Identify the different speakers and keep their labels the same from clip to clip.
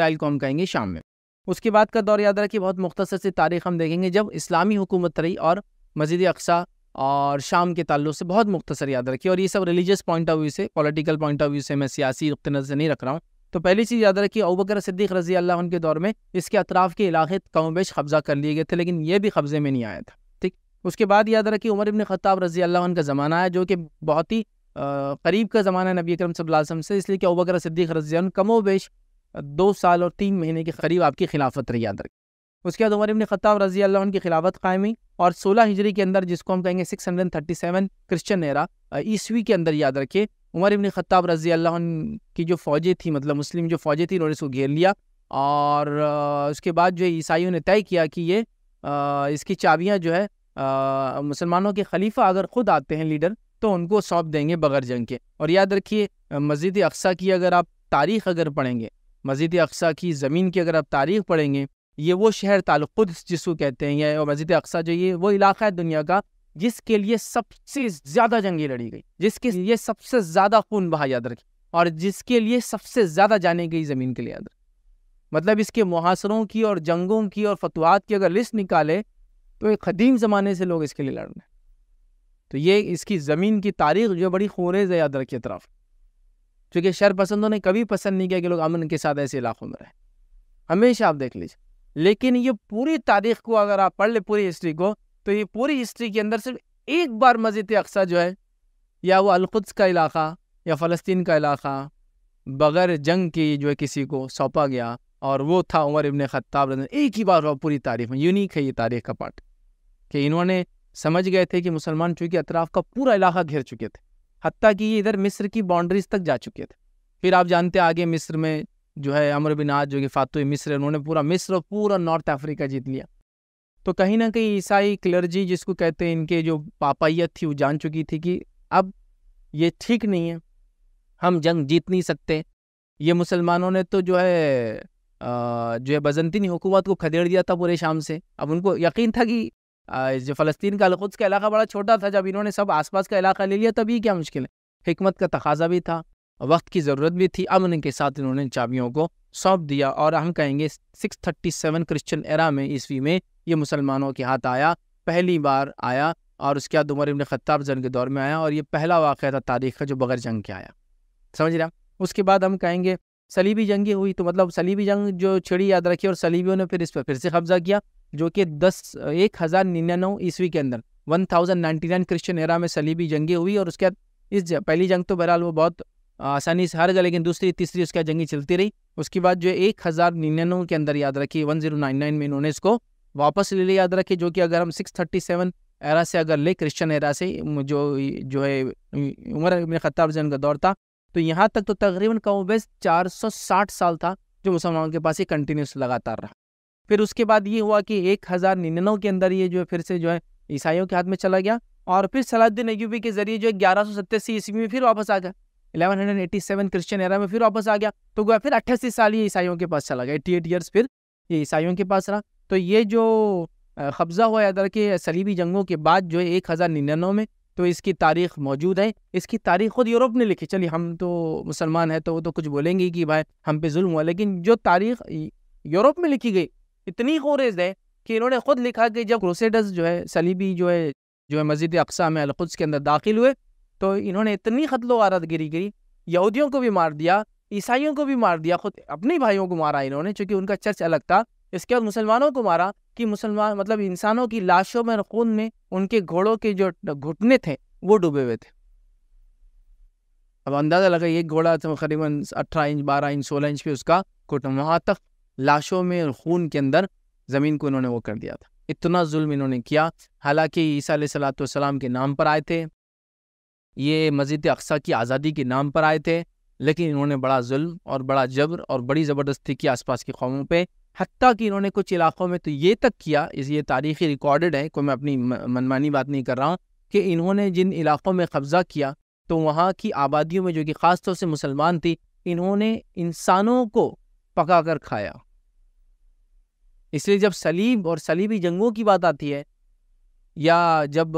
Speaker 1: Style को हम कहेंगे शाम में। उसके बाद का दौर याद रखिए, बहुत मुख्तर से तारीख हम देखेंगे जब इस्लामी हुकूमत रही और मस्जिद अक्सा और शाम के ताल्लुक से बहुत मुख्तर याद रखिए। और ये सब रिलीजियस पॉइंट ऑफ़ व्यू से पॉलिटिकल पॉइंट ऑफ़ व्यू से मैं सियासी नज़र से नहीं रख रहा हूँ। तो पहली चीज़ याद रखिए अबकर सिद्दीक रज़ी अल्लाह उनके दौर में इसके अतराफ़ के इलाके कमोबेश कब्जा कर लिए गए थे, लेकिन ये भी कब्ज़े में नहीं आया था, ठीक? उसके बाद याद रखिए, उमर इबन ख़त्ताब रज़ी अल्लाह का ज़माना है जो कि बहुत ही करीब का ज़माना है नबी करम वसल्लम से, इसलिए कि अबकर सिद्दीक रज़ी कमोबेश दो साल और तीन महीने के करीब आपकी खिलाफत रही, याद रखिए। उसके बाद उमर इबन ख़त्ताब रज़ी अल्लाह की खिलाफत कायम हुई और सोलह हिजरी के अंदर, जिसको हम कहेंगे six hundred thirty seven Christian era ईसवी के अंदर याद रखिए, उमर इबन ख़त्ताब रज़ी अल्लाह की जो फ़ौजें थी मतलब मुस्लिम जो फ़ौजें थी उन्होंने इसको घेर लिया और उसके बाद जो ईसाइयों ने तय किया कि ये इसकी चाबियाँ जो है मुसलमानों के खलीफा अगर ख़ुद आते हैं लीडर तो उनको सौंप देंगे बगैर जंग के। और याद रखिए, मस्जिद अक्सा की अगर आप तारीख़ अगर पढ़ेंगे मस्जिद अक्सा की ज़मीन की अगर आप तारीख़ पढ़ेंगे, ये वो शहर तालुद जिसको कहते हैं, या मस्जिद अक्सा जो ये, वो इलाका है दुनिया का, जिसके लिए सबसे ज़्यादा जंगी लड़ी गई, जिसके लिए सबसे ज़्यादा खून बहा याद रखे, और जिसके लिए सबसे ज़्यादा जाने गई ज़मीन के लिए याद रखे। मतलब इसके मुहासरों की और जंगों की और फतवात की अगर लिस्ट निकाले तो एक कदीम ज़माने से लोग इसके लिए लड़ रहे हैं। तो ये इसकी ज़मीन की तारीख जो बड़ी खूरेज है याद रखिए तरफ़ चूँकि शर पसंदों ने कभी पसंद नहीं किया कि लोग अमन के साथ ऐसे इलाकों में रहे। हमेशा आप देख लीजिए। लेकिन ये पूरी तारीख को अगर आप पढ़ ले, पूरी हिस्ट्री को तो ये पूरी हिस्ट्री के अंदर सिर्फ़ एक बार मस्जिद अक्सा जो है, या वो अलखुद्स का इलाका, या फ़लस्तीन का इलाका, बग़ैर जंग की जो है किसी को सौंपा गया, और वो था उमर इबन ख़त्ताब एक ही बार पूरी तारीख में, यूनिक है ये तारीख का पार्ट कि इन्होंने समझ गए थे कि मुसलमान चूँकि अतराफ़ का पूरा इलाका घेर चुके थे। हती कि ये इधर मिस्र की बाउंड्रीज तक जा चुके थे। फिर आप जानते आगे मिस्र में जो है अमर बिन आज, जो कि फातु मिस्र उन्होंने पूरा मिस्र और पूरा नॉर्थ अफ्रीका जीत लिया। तो कहीं ना कहीं ईसाई क्लर्जी जिसको कहते हैं, इनके जो पापाइत थी, वो जान चुकी थी कि अब ये ठीक नहीं है, हम जंग जीत नहीं सकते। ये मुसलमानों ने तो जो है जो है बजंतीनी हुकूमत को खदेड़ दिया था पूरे शाम से। अब उनको यकीन था कि जो फ़लस्तीन का अलखुद का इलाका बड़ा छोटा था, जब इन्होंने सब आसपास का इलाका ले लिया, तभी क्या मुश्किल है? हमत का तकाजा भी था, वक्त की ज़रूरत भी थी अमन के साथ इन्होंने चाबियों को सौंप दिया और हम कहेंगे 637 क्रिश्चियन एरा में, ईस्वी में ये मुसलमानों के हाथ आया, पहली बार आया और उसके बाद उमर इबन ख़त्ताब जंग के दौर में आया और ये पहला वाक़ था तारीख़ का जो बगैर जंग के आया। समझ रहे उसके बाद हम कहेंगे सलीबी जंगी हुई तो मतलब सलीबी जंग जो छिड़ी याद रखी और सलीबियों ने फिर इस पर फिर से कब्जा किया, जो कि दस, एक हज़ार निन्यानवे ईस्वी के अंदर, one thousand ninety nine Christian era में सलीबी जंगी हुई और उसके बाद इस पहली जंग तो बहरहाल वो बहुत आसानी से हार गया, लेकिन दूसरी, तीसरी उसका जंगी चलती रही। उसके बाद जो एक हज़ार निन्यानवे के अंदर याद रखिए वन ज़ीरो नाइन नाइन में इन्होंने इसको वापस ले लिया याद रखिए जो कि अगर हम सिक्स थर्टी सेवन एरा से अगर ले, क्रिश्चियन एरा से, जो जो है, उमर इबन ख़त्ताब जन का दौर था तो यहाँ तक तो तकरीबन कमोबेश चार सौ साठ साल था जो मुसलमानों के पास ये कंटिन्यूस लगातार रहा। फिर उसके बाद ये हुआ कि एक हज़ार निन्यानवे के अंदर ये जो है फिर से जो है ईसाइयों के हाथ में चला गया और फिर सलाउद्दीन अयूबी के ज़रिए जो है ग्यारह सौ सत्तासी ईस्वी में फिर वापस आ गया। 1187 क्रिश्चियन एरा में फिर वापस आ गया। तो गया फिर अट्ठासी साल ये ईसाइयों के पास चला गया। एट्टी एट ईयर्स फिर ये ईसाइयों के पास रहा। तो ये जो कब्ज़ा हुआ अदर के सलीबी जंगों के बाद जो है एक हज़ार निन्यानवे में तो इसकी तारीख मौजूद है। इसकी तारीख खुद यूरोप ने लिखी। चलिए, हम तो मुसलमान हैं तो वो तो कुछ बोलेंगे कि भाई, हम पे जुल्म हुआ। लेकिन जो तारीख यूरोप में लिखी गई, इतनी खोरेज है कि इन्होंने खुद लिखा कि जब क्रोसेडस जो है, सलीबी जो है जो है मस्जिद अकसा में अलखुद के अंदर दाखिल हुए तो इन्होंने इतनी खतलो आरत गिरी गिरी। यहूदियों को भी मार दिया, ईसाइयों को भी मार दिया, खुद अपने भाइयों को मारा इन्होंने, चूँकि उनका चर्च अलग था। इसके बाद मुसलमानों को मारा कि मुसलमान मतलब इंसानों की लाशों में खून में उनके घोड़ों के जो घुटने थे, वो डूबे हुए थे। अब अंदाज़ा लगा एक घोड़ा करीबन अठारह इंच, बारह इंच, सोलह इंच पे उसका घुटना, वहाँ तक लाशों में खून के अंदर ज़मीन को इन्होंने वो कर दिया था। इतना जुल्म इन्होंने किया, हालाँकि ईसा सलाम के नाम पर आए थे। ये मस्जिद अक्सा की आज़ादी के नाम पर आए थे, लेकिन इन्होंने बड़ा जुल्म और बड़ा जबर और बड़ी ज़बरदस्ती की आसपास की कौमों पे हती कि इन्होंने कुछ इलाकों में तो ये तक किया, इस, ये तारीखी रिकॉर्डेड है, कोई मैं अपनी मनमानी बात नहीं कर रहा हूँ, कि इन्होंने जिन इलाकों में कब्ज़ा किया तो वहाँ की आबादियों में जो कि ख़ास तौर से मुसलमान थी, इन्होंने इंसानों को पका कर खाया। इसलिए जब सलीब और सलीबी जंगों की बात आती है, या जब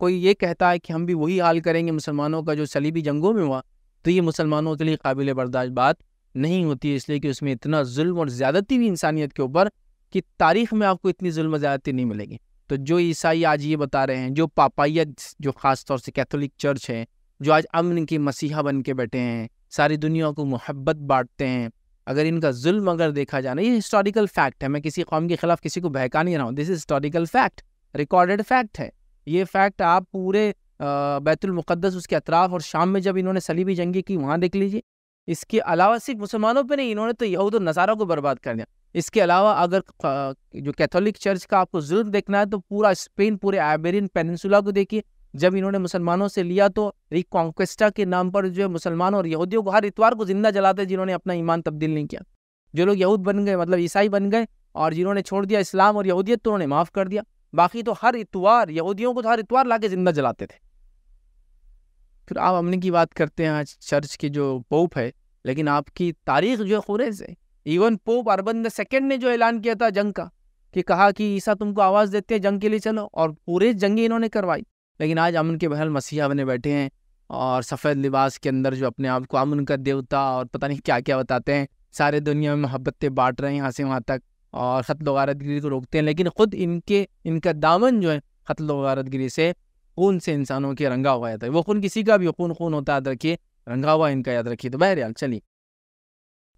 Speaker 1: कोई ये कहता है कि हम भी वही हाल करेंगे मुसलमानों का जो सलीबी जंगों में हुआ तो ये मुसलमानों के लिए काबिल बर्दाश्त बात नहीं होती है, इसलिए कि उसमें इतना जुल्म और ज़्यादती भी इंसानियत के ऊपर कि तारीख में आपको इतनी जुल्म ज़्यादती नहीं मिलेगी। तो जो ईसाई आज ये बता रहे हैं, जो पापाइत जो ख़ास तौर से कैथोलिक चर्च है, जो आज अमन के मसीहा बन के बैठे हैं, सारी दुनिया को मोहब्बत बांटते हैं, अगर इनका जुल्म अगर देखा जाए ये हिस्टोरिकल फैक्ट है, मैं किसी कौम के खिलाफ किसी को बहका नहीं रहा हूँ this is historical fact recorded fact है। ये फैक्ट आप पूरे बैतुलमुक़दस उसके अतराफ़ और शाम में जब इन्होंने सलीबी जंगी की, वहाँ देख लीजिए। इसके अलावा सिर्फ़ मुसलमानों पे नहीं, इन्होंने तो यहूद और नज़ारा को बर्बाद कर दिया। इसके अलावा अगर जो कैथोलिक चर्च का आपको जुल्म देखना है तो पूरा स्पेन, पूरे आइबेरियन पेनिनसुला को देखिए। जब इन्होंने मुसलमानों से लिया तो रिकॉन्क्वेस्टा के नाम पर जो है मुसलमान और यहूदियों को हर इतवार को ज़िंदा जलाते जिन्होंने अपना ईमान तब्दील नहीं किया। जो लोग यहूद बन गए मतलब ईसाई बन गए, और जिन्होंने छोड़ दिया इस्लाम और यहूदियत तो उन्होंने माफ़ कर दिया। बाकी तो हर इतवार, यहूदियों को तो हर इतवार ला ज़िंदा जलाते थे। फिर आप अमन की बात करते हैं आज चर्च के जो पोप है, लेकिन आपकी तारीख जो है खुरेज है even Pope Urban the second ने जो ऐलान किया था जंग का, कि कहा कि ईसा तुमको आवाज़ देते हैं, जंग के लिए चलो, और पूरे जंगी इन्होंने करवाई। लेकिन आज अमन के बहल मसीहा बने बैठे हैं, और सफ़ेद लिबास के अंदर जो अपने आप को अमन का देवता और पता नहीं क्या क्या बताते हैं, सारे दुनिया में मोहब्बतें बांट रहे हैं यहाँ से वहाँ तक, और ख़त्ल वारतगिरी को रोकते हैं, लेकिन ख़ुद इनके, इनका दामन जो है ख़त्ल वारतगिरी से खून से इंसानों के रंगा हुआ है वो खून किसी का भी खून खून होता याद रखिए, रंगा हुआ इनका याद रखिए। तो बहरहाल, चलिए।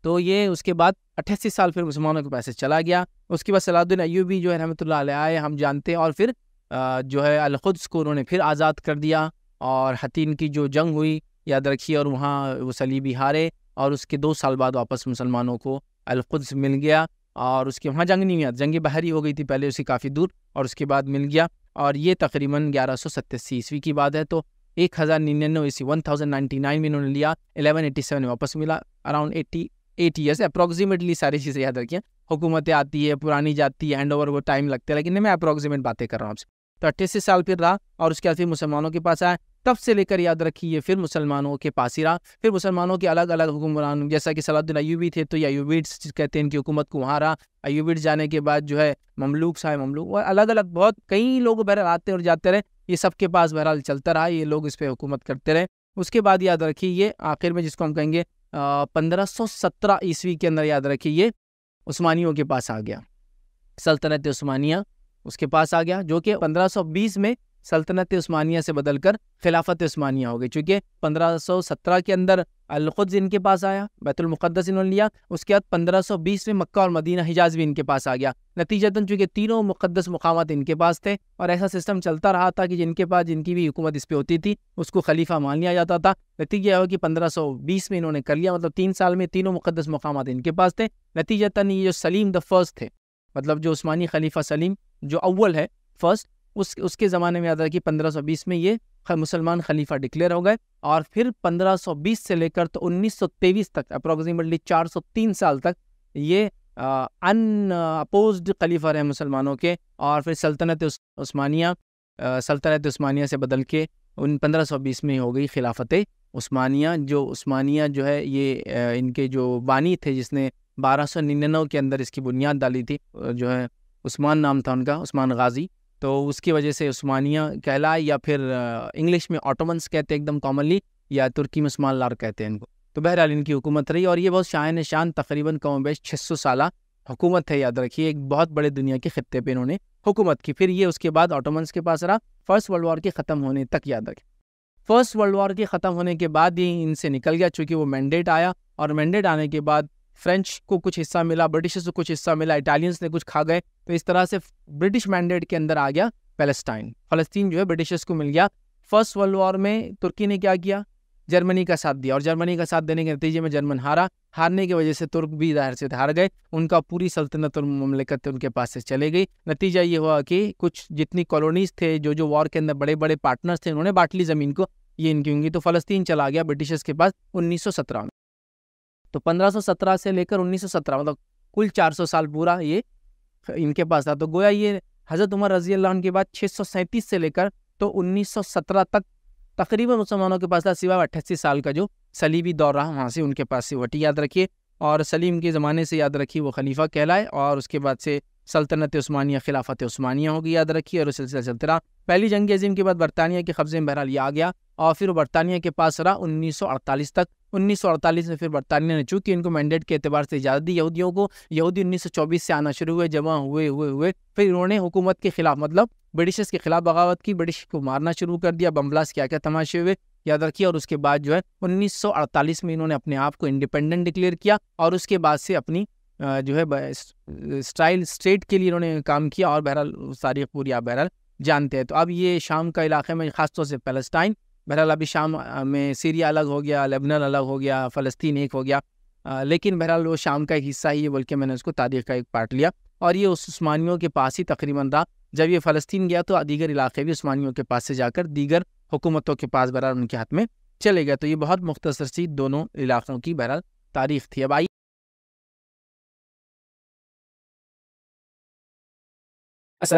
Speaker 1: तो ये उसके बाद अट्ठासी साल फिर मुसलमानों के पास चला गया। उसके बाद सलाउद्दीन अयूबी जो है रहमत आए हम जानते हैं और फिर जो है अलखुद्स को उन्होंने फिर आज़ाद कर दिया और हतीन की जो जंग हुई, याद रखिए, और वहाँ वो सलीबी हारे और उसके दो साल बाद वापस मुसलमानों को अलखुद्स मिल गया और उसके, वहाँ जंग नहीं हुआ जंग बहरी हो गई थी पहले, उसे काफ़ी दूर और उसके बाद मिल गया। और ये तकरीबन ग्यारह सौ सत्तासी ईस्वी की बात है तो एक हज़ार निन्यानवे ईस्वी वन थाउज़ेंड नाइन्टी नाइन में इन्होंने लिया एलेवन एट्टी सेवन में वापस मिला, around eighty eight years approximately सारी चीज़ें याद रखिए। हुकूमतें आती है, पुरानी जाती है, एंड ओवर वो टाइम लगता है, लेकिन मैं अप्रॉक्सीमेट बातें कर रहा हूँ आपसे। तो अट्ठासी साल फिर रहा और उसके बाद फिर मुसलमानों के पास आया। तब से लेकर याद रखी रखिए फिर मुसलमानों के पास ही रहा फिर मुसलमानों के अलग अलग हुक्मरान, जैसा कि सलाउद्दीन अयूबी थे तो ये अयूबीड्स कहते हैं इनकी हुकूमत को वहाँ रहा। अयूबीड जाने के बाद जो है, ममलूक साहे ममलूक और अलग अलग बहुत कई लोग बहरहाल आते और जाते रहे। ये सबके पास बहरहाल चलता रहा, ये लोग इस पर हुकूमत करते रहे। उसके बाद याद रखिए ये, आखिर में जिसको हम कहेंगे पंद्रह सौ सत्रह ईस्वी के अंदर याद रखिए ये, उस्मानियों के पास आ गया। सल्तनत उस्मानिया उसके पास आ गया, जो कि 1520 में सल्तनत उस्मानिया से बदलकर खिलाफत उस्मानिया हो गई। चूँकि 1517 के अंदर अलखुद इनके पास आया बैतुलमुक़दस इन्होंने लिया, उसके बाद 1520 में मक्का और मदीना हिजाज भी इनके पास आ गया। नतीजतन चूँकि तीनों मुक़दस मकाम इनके पास थे और ऐसा सिस्टम चलता रहा था कि जिनके पास, जिनकी भी हुकूमत इस पर होती थी, उसको खलीफा मान लिया जाता था। नतीजा हो कि पंद्रह में इन्होंने कर लिया मतलब तीन साल में तीनों मुक़दस मकाम इनके पास थे। नतीजतन ये जो सलीम द फ़र्स्ट थे मतलब जो उस्मानी खलीफा सलीम, जो अव्वल है, फ़र्स्ट उस, उसके ज़माने में याद रखिए 1520 में ये मुसलमान खलीफा डिक्लेयर हो गए और फिर 1520 से लेकर तो 1923 तक अप्रोक्सीमेटली 403 साल तक ये अन अपोज खलीफा रहे मुसलमानों के और फिर सल्तनत उस्मानिया सल्तनत उस्मानिया से बदल के उन 1520 में हो गई खिलाफत उस्मानिया, जो उस्मानिया जो है ये इनके जो बानी थे जिसने बारह सौ निन्यानवे के अंदर इसकी बुनियाद डाली थी जो है उस्मान नाम था उनका, उस्मान गाजी। तो उसकी वजह से उस्मानिया कहलाए या फिर इंग्लिश में ऑटोमन्स कहते हैं एकदम कॉमनली या तुर्की में उस्मान लार कहते हैं इनको। तो बहरहाल इनकी हुकूमत रही और ये बहुत शान शान तकरीबन कम बेश छः सौ साल हुकूमत है, याद रखिए, एक बहुत बड़े दुनिया के खत्े पे इन्होंने हुकूमत की। फिर ये उसके बाद ऑटोमन्स के पास रहा फ़र्स्ट वर्ल्ड वॉर के ख़त्म होने तक, याद रखें फ़र्स्ट वर्ल्ड वॉर के ख़त्म होने के बाद ही इनसे निकल गया, चूँकि वो मैंडेट आया और मैंडेट आने के बाद फ्रेंच को कुछ हिस्सा मिला ब्रिटिश को कुछ हिस्सा मिला इटालियंस ने कुछ खा गए तो इस तरह से ब्रिटिश मैंडेट के अंदर आ गया पैलेस्टाइन फलस्तीन जो है ब्रिटिशर्स को मिल गया। फ़र्स्ट वर्ल्ड वॉर में तुर्की ने क्या किया? जर्मनी का साथ दिया और जर्मनी का साथ देने के नतीजे में जर्मन हारा। हारने की वजह से तुर्क भी ज़ाहिर से हार गए। उनका पूरी सल्तनत और ममलिकत उनके पास से चले गई। नतीजा ये हुआ कि कुछ जितनी कॉलोनीज थे, जो जो वॉर के अंदर बड़े बड़े पार्टनर्स थे, उन्होंने बांट ली ज़मीन को, ये इनकी होंगी। तो फलस्तीन चला गया ब्रिटिशर्स के पास उन्नीस सौ सत्रह में। तो 1517 से लेकर 1917 मतलब कुल 400 साल पूरा ये इनके पास था। तो गोया ये हज़रत उमर रज़ी अल्लाह के बाद छः से लेकर तो 1917 तक तकरीबन मुसलमानों के पास था सिवा अट्ठासी साल का जो सलीबी दौर रहा, वहाँ से उनके पास से वटी याद रखिए और सलीम के ज़माने से याद रखिए, वो खलीफा कहलाए और उसके बाद से सल्तनत उस्मानिया, खिलाफत उस्मानिया होगी याद रखिए और सिलसिला चलते रहा। पहली जंग अजीम के बाद बरतानिया के कब्जे में बहरहाल ये आ गया और फिर बरतानिया के पास रहा 1948 तक। 1948 में फिर बरतानिया ने चूँकि, इनको मैंडेट के अतबार से इजाज़त दी। यहूदियों को यहूदी 1924 से आना शुरू हुए जमा हुए हुए हुए। फिर इन्होंने हुकूमत के खिलाफ मतलब ब्रिटिशर्स के खिलाफ बगावत की। ब्रिटिश को मारना शुरू कर दिया। बमब्लास क्या क्या तमाशे हुए, याद रखिए। और उसके बाद जो है 1948 में इन्होंने अपने आप को इंडिपेंडेंट डिक्लेयर किया और उसके बाद से अपनी जो है स्टाइल, स्टेट के लिए इन्होंने काम किया। और बहरहाल तारीख पूरी आप बहरहाल जानते हैं। तो अब ये शाम का इलाके में ख़ासतौर से पैलेस्टाइन। बहरहाल अभी शाम में सीरिया अलग हो गया, लेबनन अलग हो गया, फ़लस्तीन एक हो गया। लेकिन बहरहाल वो शाम का एक हिस्सा ही है बोल के मैंने उसको तारीख का एक पार्ट लिया। और ये उस उस्मानियों के पास ही तकरीबन रहा। जब ये फ़लस्तीन गया तो दीगर इलाके भी उस्मानियों के पास से जाकर दीगर हुकूमतों के पास बहरहाल उनके हाथ में चले गए। तो ये बहुत मुख्तर सी दोनों इलाकों की बहरहाल तारीख थी। अब आई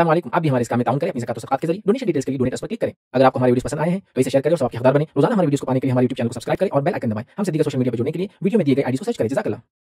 Speaker 2: वालेकुम आप भी हमारे इस काम में ताउन करें, अपनी ज़कात और के ज़रिए डोनेशन डिटेल्स के लिए डोनेट पर क्लिक करें। अगर आपको हमारे वीडियो पसंद आए हैं तो इसे शेयर करें और सबके हकदार बने। रोज़ाना हमारे वीडियो को पाने के लिए हमारे यूट्यूब चैनल को सब्सक्राइब करें और बेल आइकन दबाएँ। हमसे सीधे सोशल मीडिया पर जुड़ने के लिए वीडियो में दिए गए आईडी को सर्च करें। जजाकल्लाह